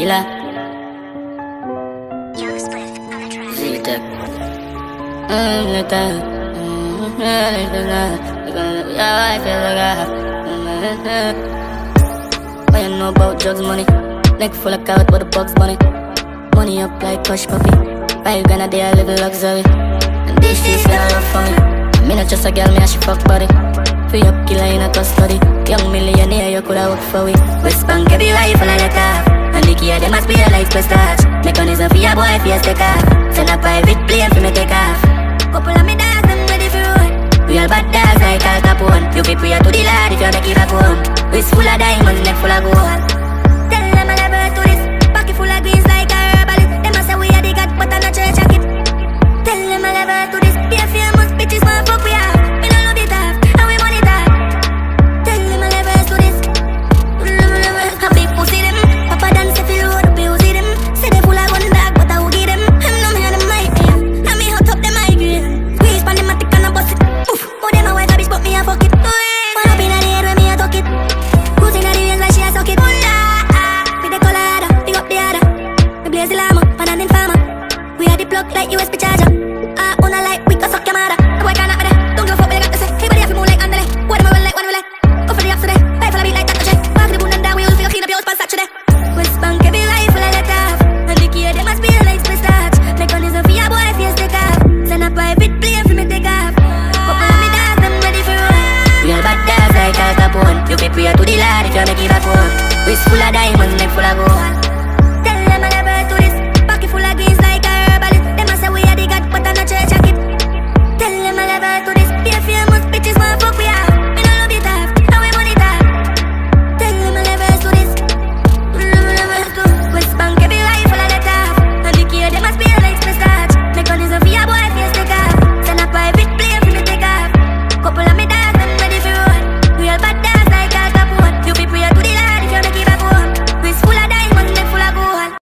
killer. Track. Z-Tech. Mm, like that. Yeah, like that. Yeah, I feel that. What you know about drugs, money? Neck full of carrot with the bugs money. Money up like hush puppy. Five grand a day, I live luxury. And this shit's got enough for me. Me not just a girl, me a she fuck body. Free up killer in a custody. Young millionaire, you coulda worked for we. West Bank, every rifle I let off. And the key them must be a light prestige. Mechanism for your boy, for your take off. Send a private plane for me take off. Couple of me dogs, them ready for road. Real bad dogs like Al Capone. You be prayer to the Lord if you make it back home. Wrist full of diamonds, neck full of gold. Make it back oh. home. Wrist full of diamonds, neck full of gold.